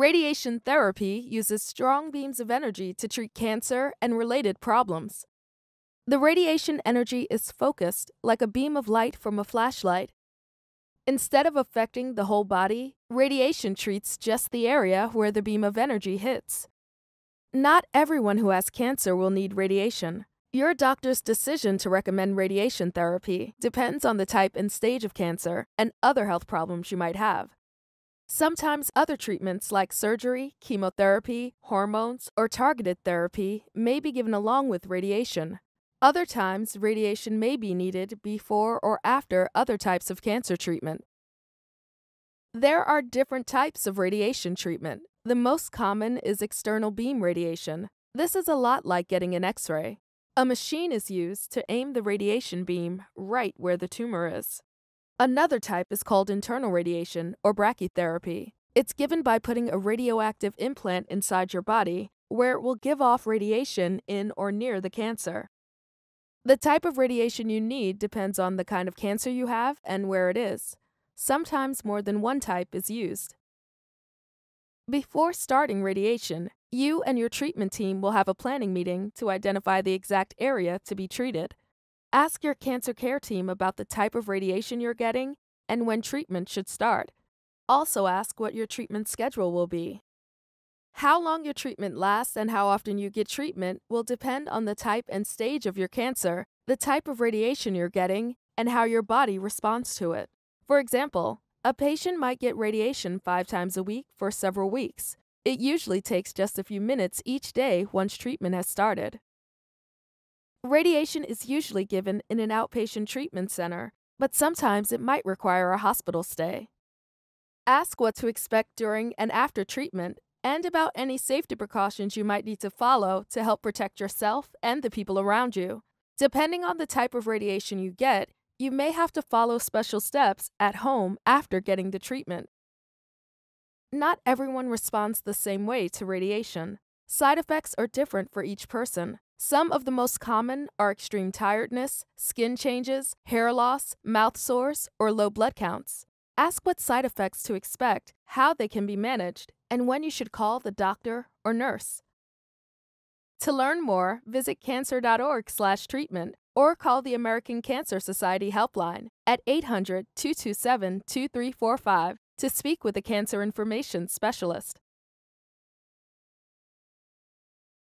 Radiation therapy uses strong beams of energy to treat cancer and related problems. The radiation energy is focused like a beam of light from a flashlight. Instead of affecting the whole body, radiation treats just the area where the beam of energy hits. Not everyone who has cancer will need radiation. Your doctor's decision to recommend radiation therapy depends on the type and stage of cancer and other health problems you might have. Sometimes other treatments like surgery, chemotherapy, hormones, or targeted therapy may be given along with radiation. Other times, radiation may be needed before or after other types of cancer treatment. There are different types of radiation treatment. The most common is external beam radiation. This is a lot like getting an x ray. A machine is used to aim the radiation beam right where the tumor is. Another type is called internal radiation or brachytherapy. It's given by putting a radioactive implant inside your body where it will give off radiation in or near the cancer. The type of radiation you need depends on the kind of cancer you have and where it is. Sometimes more than one type is used. Before starting radiation, you and your treatment team will have a planning meeting to identify the exact area to be treated. Ask your cancer care team about the type of radiation you're getting and when treatment should start. Also, ask what your treatment schedule will be. How long your treatment lasts and how often you get treatment will depend on the type and stage of your cancer, the type of radiation you're getting, and how your body responds to it. For example, a patient might get radiation five times a week for several weeks. It usually takes just a few minutes each day once treatment has started. Radiation is usually given in an outpatient treatment center, but sometimes it might require a hospital stay. Ask what to expect during and after treatment and about any safety precautions you might need to follow to help protect yourself and the people around you. Depending on the type of radiation you get, you may have to follow special steps at home after getting the treatment. Not everyone responds the same way to radiation. Side effects are different for each person. Some of the most common are extreme tiredness, skin changes, hair loss, mouth sores, or low blood counts. Ask what side effects to expect, how they can be managed, and when you should call the doctor or nurse. To learn more, visit cancer.org/treatment or call the American Cancer Society helpline at 800-227-2345 to speak with a cancer information specialist.